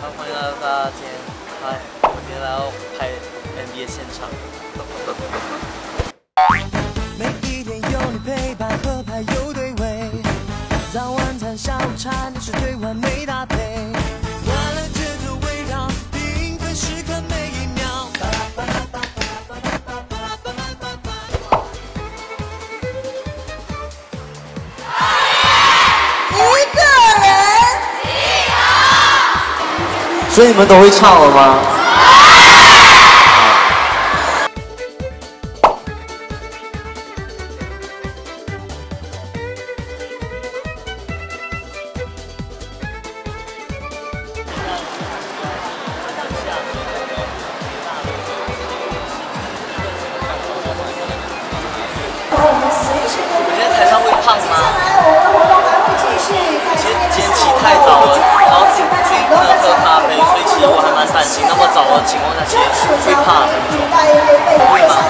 好，欢迎来到大家今天，嗨，我们今天来到拍 MV 的现场。每一天有你陪伴，合拍又对味。早晚餐、下午茶，你是最完美搭配。所以你们都会唱了吗？的情况下，其实会怕很久。会吗？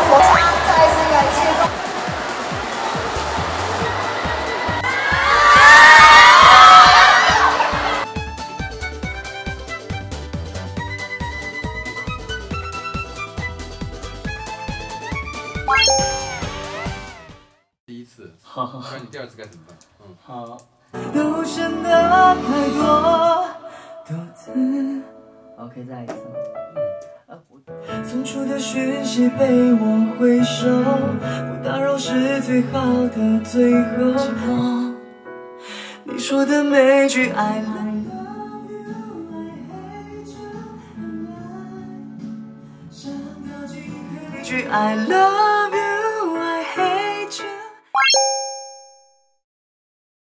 第一次，不然你第二次该怎么办？嗯，好。OK，再一次。送出的讯息被我回收，不打扰是最好的最后。你说的每句 I love you。I love you。